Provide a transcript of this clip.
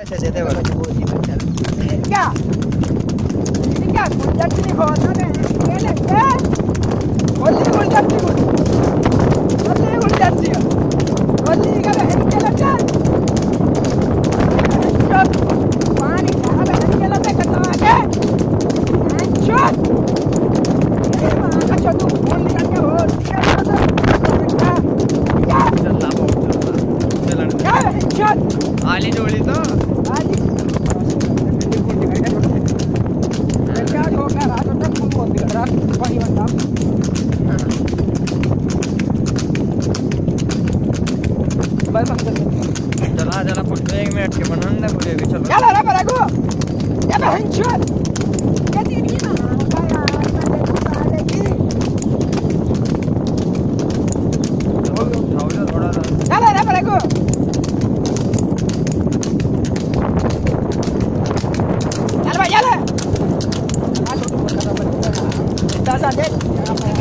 क्या क्या गुलदस्ती नहीं खोलना आली जोड़ी तो चला चला पुढचं एक मिनट के नाही पुढे चलो। धावलं 上天